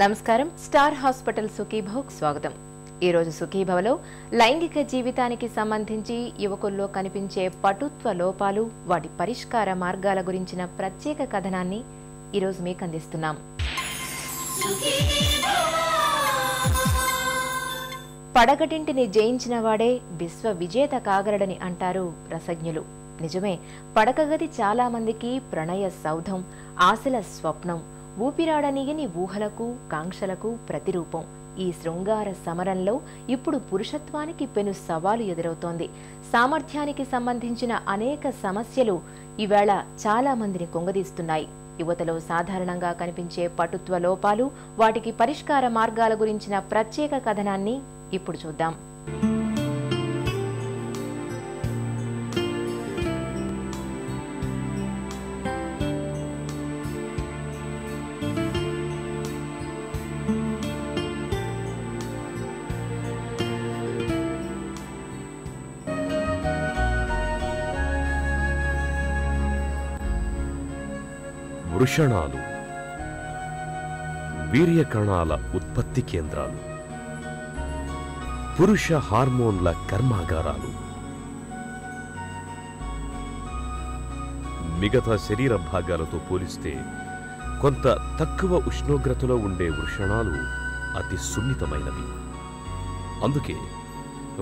నమస్కారం. Star hospital సుఖీభవకు స్వాగతం. ఈరోజు సుఖీభవలో లైంగిక జీవితానికి సంబంధించి యువకుల్లో కనిపించే పటుత్వ లోపాలు వాటి పరిష్కార మార్గాల గురించిన ప్రత్యేక కథనాన్ని ఈరోజు మీకు అందిస్తున్నాం. పడగటింటిని జయించిన వాడే విశ్వ విజేత కాగలడని అంటారు రసజ్ఞులు. నిజమే పడకగది చాలా మందికి ప్రణయ సౌధం ఆశల స్వప్నం ఊపిరాడనియని ఊహలకు కాంక్షలకు ప్రతిరూపం. ఈ శృంగార సమరంలో ఇప్పుడు పురుషత్వానికి పెను సవాలు ఎదురవుతోంది. సామర్థ్యానికి సంబంధించిన అనేక సమస్యలు ఈవేళ చాలా మందిని యువతలో సాధారణంగా కనిపించే పటుత్వ లోపాలు వాటికి పరిష్కార మార్గాల గురించిన ప్రత్యేక కథనాన్ని ఇప్పుడు చూద్దాం. వృషణాలు వీర్యకణాల ఉత్పత్తి కేంద్రాలు పురుష హార్మోన్ల కర్మాగారాలు. మిగతా శరీర భాగాలతో పోలిస్తే కొంత తక్కువ ఉష్ణోగ్రతలో ఉండే వృషణాలు అతి సున్నితమైనవి. అందుకే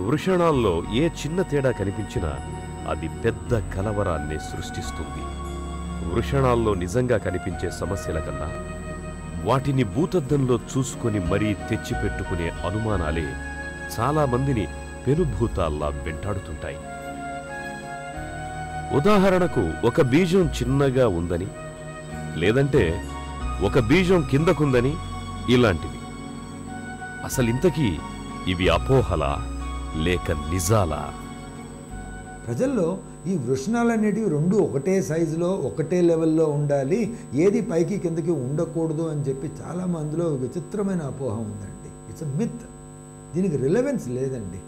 వృషణాల్లో ఏ చిన్న తేడా కనిపించినా అది పెద్ద కలవరాన్ని సృష్టిస్తుంది. వృషణాల్లో నిజంగా కనిపించే సమస్యల కన్నా వాటిని భూతద్దంలో చూసుకొని మరీ తెచ్చిపెట్టుకునే అనుమానాలే చాలా మందిని పెనుభూతాల్లా వెంటాడుతుంటాయి. ఉదాహరణకు ఒక బీజం చిన్నగా ఉందని లేదంటే ఒక బీజం కిందకుందని ఇలాంటివి. అసలింతకీ ఇవి అపోహలా లేక నిజాలా? ప్రజల్లో ఈ వృషణాలు అనేటివి రెండు ఒకటే సైజులో ఒకటే లెవెల్లో ఉండాలి. ఏది పైకి కిందకి ఉండకూడదు అని చెప్పి చాలా మందిలో విచిత్రమైన అపోహ ఉందండి. ఇట్స్ మిత్ దీనికి రిలవెన్స్ లేదండి.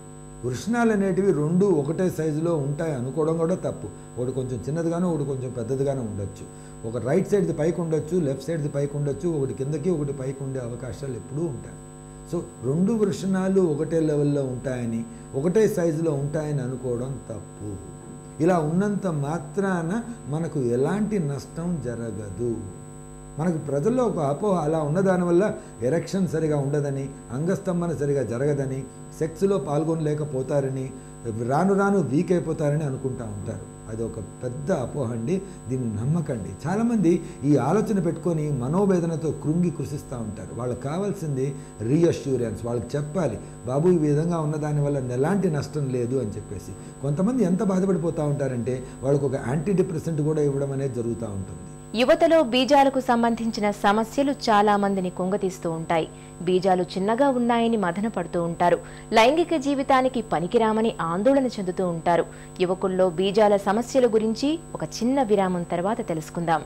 వృషణాలు అనేటివి రెండు ఒకటే సైజులో ఉంటాయి అనుకోవడం కూడా తప్పు. ఒకటి కొంచెం చిన్నదిగానో ఒకటి కొంచెం పెద్దదిగాను ఉండొచ్చు. ఒక రైట్ సైడ్ది పైకి ఉండొచ్చు లెఫ్ట్ సైడ్ది పైకి ఉండొచ్చు ఒకటి కిందకి ఒకటి పైకి ఉండే అవకాశాలు ఎప్పుడూ ఉంటాయి. సో రెండు వృషణాలు ఒకటే లెవెల్లో ఉంటాయని ఒకటే సైజులో ఉంటాయని అనుకోవడం తప్పు. ఇలా ఉన్నంత మాత్రాన మనకు ఎలాంటి నష్టం జరగదు. మనకు ప్రజల్లో ఒక అపోహ అలా ఉన్నదానివల్ల ఎరక్షన్ సరిగా ఉండదని అంగస్తంభన సరిగా జరగదని సెక్స్లో పాల్గొనలేకపోతారని రాను రాను వీక్ అయిపోతారని అనుకుంటా ఉంటారు. అది ఒక పెద్ద అపోహ అండి. దీన్ని నమ్మకండి. చాలామంది ఈ ఆలోచన పెట్టుకొని మనోవేదనతో కృంగి కృషిస్తూ ఉంటారు. వాళ్ళకి కావాల్సింది రీఅష్యూరెన్స్ వాళ్ళకి చెప్పాలి బాబు ఈ విధంగా ఉన్న దానివల్ల ఎలాంటి నష్టం లేదు అని చెప్పేసి. కొంతమంది ఎంత బాధపడిపోతూ ఉంటారంటే వాళ్ళకు ఒక యాంటీ డిప్రెసెంట్ కూడా ఇవ్వడం అనేది జరుగుతూ ఉంటుంది. యువతలో బీజాలకు సంబంధించిన సమస్యలు చాలా మందిని కుంగతీస్తూ ఉంటాయి. బీజాలు చిన్నగా ఉన్నాయని మదన పడుతూ ఉంటారు. లైంగిక జీవితానికి పనికిరామని ఆందోళన చెందుతూ ఉంటారు. యువకుల్లో బీజాల సమస్యల గురించి ఒక చిన్న విరామం తర్వాత తెలుసుకుందాం.